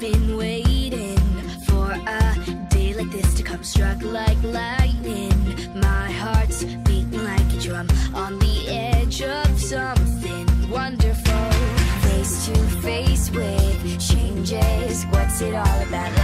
Been waiting for a day like this to come struck like lightning. My heart's beating like a drum on the edge of something wonderful. Face to face with changes, what's it all about?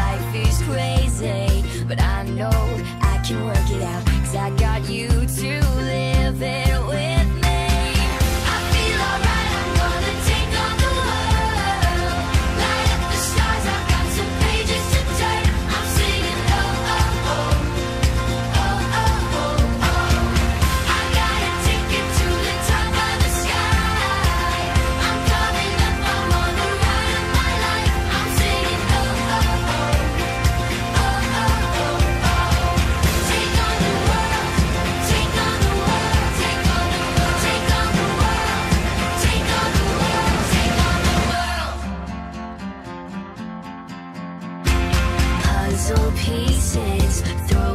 puzzle pieces. Throw